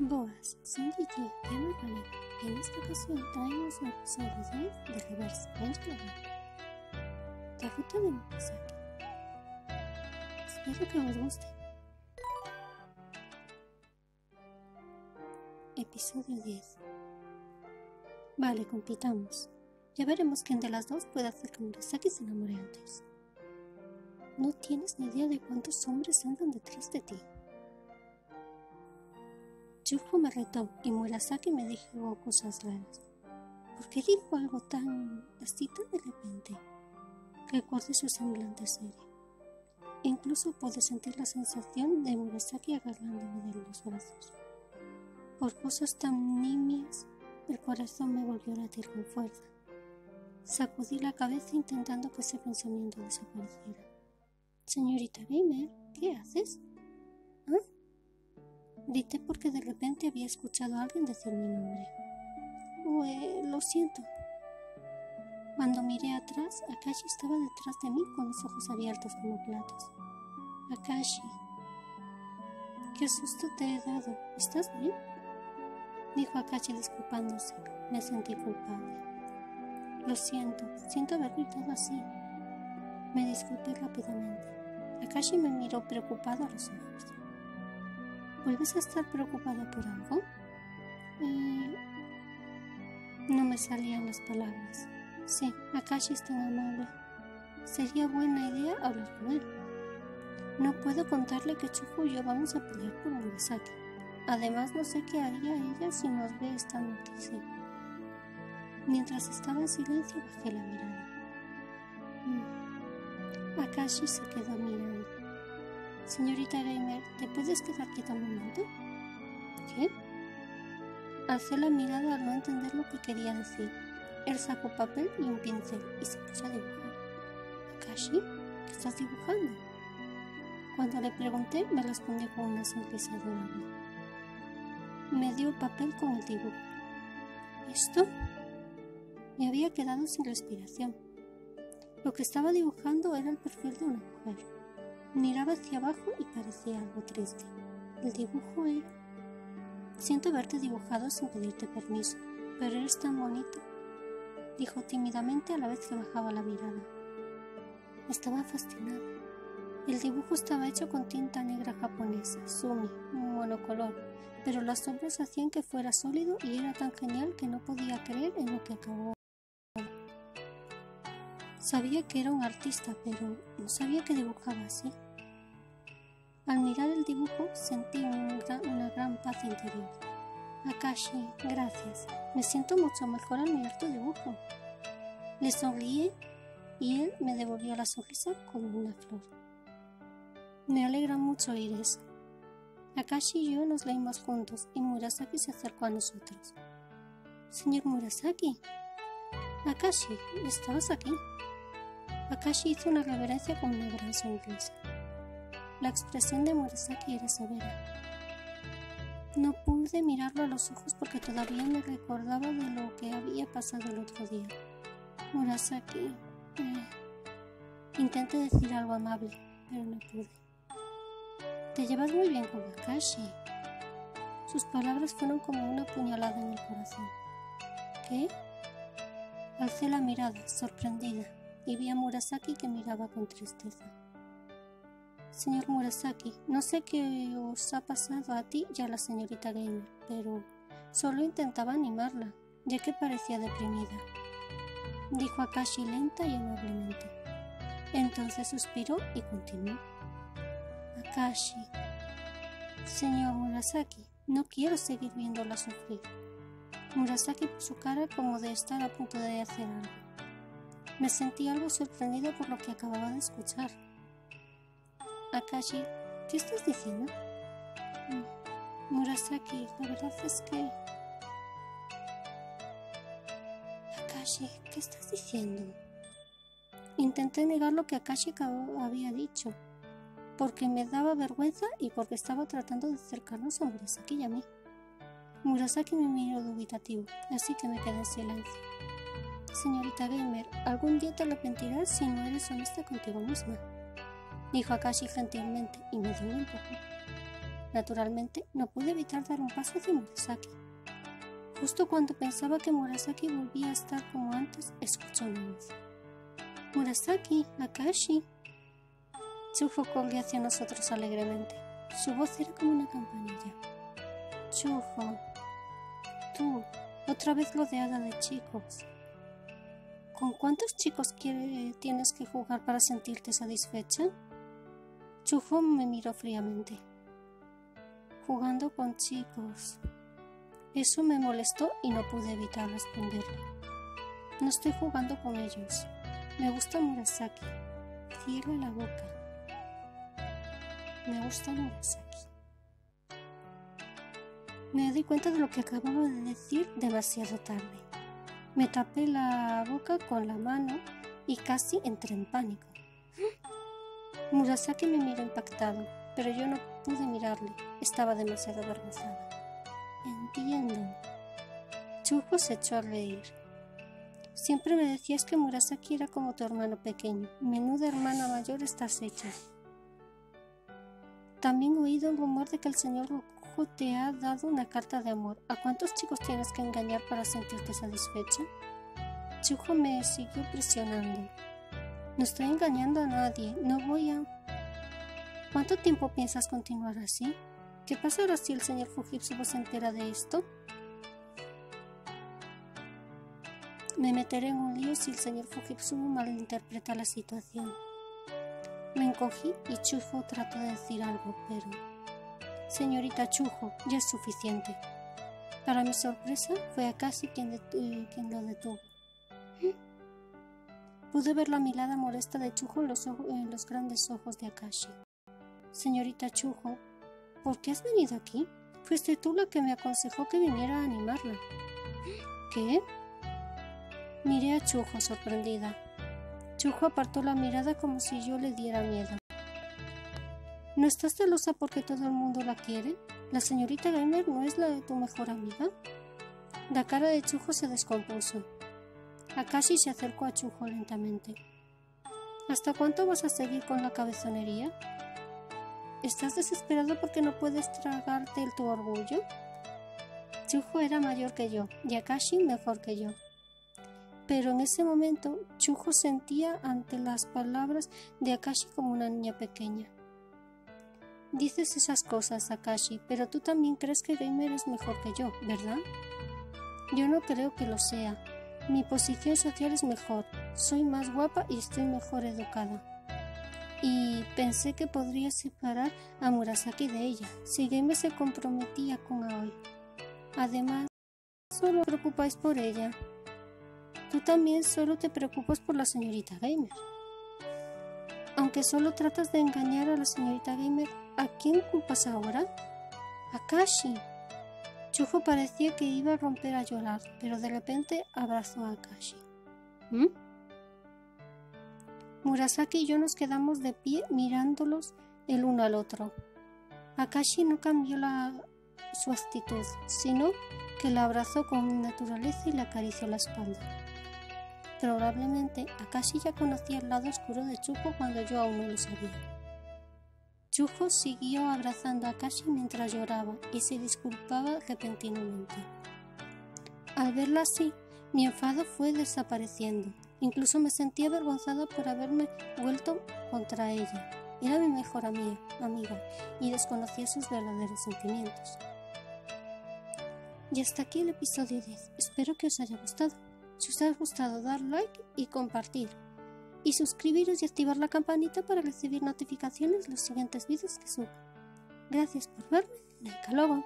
Boas, soy Gigi, Emma Colega. En esta ocasión traemos un episodio 10 de Reverse Bench Club. La ruta de. Espero que os guste. Episodio 10 Vale, compitamos. Ya veremos quién de las dos puede hacer que Murasaki se enamore antes. No tienes ni idea de cuántos hombres andan detrás de ti. Yuko me retó y Murasaki me dijo cosas raras. ¿Por qué dijo algo tan así tan de repente? Recuerde su semblante serio. Incluso pude sentir la sensación de Murasaki agarrándome de los brazos. Por cosas tan nimias, el corazón me volvió a latir con fuerza. Sacudí la cabeza intentando que ese pensamiento desapareciera. Señorita Gamer, ¿qué haces? Grité porque de repente había escuchado a alguien decir mi nombre. Lo siento. Cuando miré atrás, Akashi estaba detrás de mí con los ojos abiertos como platos. Akashi, qué susto te he dado. ¿Estás bien? Dijo Akashi disculpándose. Me sentí culpable. Lo siento, siento haber gritado así. Me disculpé rápidamente. Akashi me miró preocupado a los ojos. ¿Vuelves a estar preocupada por algo? Eh, no me salían las palabras. Sí, Akashi es tan amable. Sería buena idea hablar con él. No puedo contarle que Chujo y yo vamos a pelear por Murasaki. Además, no sé qué haría ella si nos ve esta noticia. Mientras estaba en silencio, bajé la mirada. Mm. Akashi se quedó mirando. Señorita Gamer, ¿te puedes quedar quieta un momento? ¿Qué? Alcé la mirada al no entender lo que quería decir. Él sacó papel y un pincel y se puso a dibujar. ¿Akashi? ¿Qué estás dibujando? Cuando le pregunté, me respondió con una sonrisa adorable. Me dio el papel con el dibujo. ¿Esto? Me había quedado sin respiración. Lo que estaba dibujando era el perfil de una mujer. Miraba hacia abajo y parecía algo triste. El dibujo era... Siento haberte dibujado sin pedirte permiso, pero eres tan bonito, dijo tímidamente a la vez que bajaba la mirada. Estaba fascinada. El dibujo estaba hecho con tinta negra japonesa, sumi, monocolor, pero las sombras hacían que fuera sólido y era tan genial que no podía creer en lo que acababa. Sabía que era un artista, pero no sabía que dibujaba así. Al mirar el dibujo sentí una gran paz interior. Akashi, gracias. Me siento mucho mejor al mirar tu dibujo. Le sonríe y él me devolvió la sonrisa como una flor. Me alegra mucho oír eso. Akashi y yo nos leímos juntos y Murasaki se acercó a nosotros. Señor Murasaki. Akashi, ¿estabas aquí? Akashi hizo una reverencia con una gran sonrisa. La expresión de Murasaki era severa. No pude mirarlo a los ojos porque todavía me recordaba de lo que había pasado el otro día. Murasaki. Eh, intenté decir algo amable, pero no pude. Te llevas muy bien con Akashi. Sus palabras fueron como una puñalada en el corazón. ¿Qué? Alcé la mirada, sorprendida, y vi a Murasaki que miraba con tristeza. Señor Murasaki, no sé qué os ha pasado a ti y a la señorita Gamer, pero solo intentaba animarla, ya que parecía deprimida. Dijo Akashi lenta y amablemente. Entonces suspiró y continuó. Akashi. Señor Murasaki, no quiero seguir viéndola sufrir. Murasaki puso cara como de estar a punto de hacer algo. Me sentí algo sorprendido por lo que acababa de escuchar. Akashi, ¿qué estás diciendo? Murasaki, la verdad es que... Akashi, ¿qué estás diciendo? Intenté negar lo que Akashi había dicho, porque me daba vergüenza y porque estaba tratando de acercarnos a Murasaki y a mí. Murasaki me miró dubitativo, así que me quedé en silencio. Señorita Gamer, algún día te arrepentirás si no eres honesta contigo misma dijo Akashi gentilmente y me dio un empujón. Naturalmente, no pude evitar dar un paso hacia Murasaki. Justo cuando pensaba que Murasaki volvía a estar como antes, escuchó una voz. Murasaki, Akashi. Chujo corrió hacia nosotros alegremente. Su voz era como una campanilla. Chujo, tú, otra vez rodeada de chicos. ¿Con cuántos chicos tienes que jugar para sentirte satisfecha? Chujo me miró fríamente. Jugando con chicos. Eso me molestó y no pude evitar responderle. No estoy jugando con ellos. Me gusta Murasaki. Cierra la boca. Me gusta Murasaki. Me di cuenta de lo que acababa de decir demasiado tarde. Me tapé la boca con la mano y casi entré en pánico. Murasaki me miró impactado, pero yo no pude mirarle. Estaba demasiado avergonzada. Entiendo. Chujo se echó a reír. Siempre me decías que Murasaki era como tu hermano pequeño. Menuda hermana mayor estás hecha. También he oído el rumor de que el señor Goku te ha dado una carta de amor. ¿A cuántos chicos tienes que engañar para sentirte satisfecha? Chujo me siguió presionando. No estoy engañando a nadie. No voy a... ¿Cuánto tiempo piensas continuar así? ¿Qué pasará si el señor Fujitsu se entera de esto? Me meteré en un lío si el señor Fujitsu malinterpreta la situación. Me encogí y Chujo trató de decir algo, pero... Señorita Chujo, ya es suficiente. Para mi sorpresa, fue Akashi quien, quien lo detuvo. Pude ver la mirada molesta de Chujo en los, en los grandes ojos de Akashi. Señorita Chujo, ¿por qué has venido aquí? Fuiste tú la que me aconsejó que viniera a animarla. ¿Qué? Miré a Chujo sorprendida. Chujo apartó la mirada como si yo le diera miedo. ¿No estás celosa porque todo el mundo la quiere? ¿La señorita Gamer no es la de tu mejor amiga? La cara de Chujo se descompuso. Akashi se acercó a Chujo lentamente. ¿Hasta cuánto vas a seguir con la cabezonería? ¿Estás desesperado porque no puedes tragarte el tu orgullo? Chujo era mayor que yo y Akashi mejor que yo. Pero en ese momento Chujo sentía ante las palabras de Akashi como una niña pequeña. Dices esas cosas, Akashi, pero tú también crees que Gamer es mejor que yo, ¿verdad? Yo no creo que lo sea. Mi posición social es mejor, soy más guapa y estoy mejor educada y pensé que podría separar a Murasaki de ella si Game se comprometía con Aoi. Además, solo preocupáis por ella. Tú también solo te preocupas por la señorita Gamer. Aunque solo tratas de engañar a la señorita Gamer, ¿a quién culpas ahora? A Kashi. Chujo parecía que iba a romper a llorar, pero de repente abrazó a Kashi. ¿Mm? Murasaki y yo nos quedamos de pie mirándolos el uno al otro. Akashi no cambió su actitud, sino que la abrazó con naturaleza y le acarició la espalda. Probablemente Akashi ya conocía el lado oscuro de Chujo cuando yo aún no lo sabía. Chujo siguió abrazando a Akashi mientras lloraba y se disculpaba repentinamente. Al verla así, mi enfado fue desapareciendo Incluso me sentía avergonzada por haberme vuelto contra ella. Era mi mejor amiga, amiga y desconocía sus verdaderos sentimientos. Y hasta aquí el episodio 10. Espero que os haya gustado. Si os ha gustado, dar like y compartir. Y suscribiros y activar la campanita para recibir notificaciones de los siguientes vídeos que subo. Gracias por verme. Hasta luego.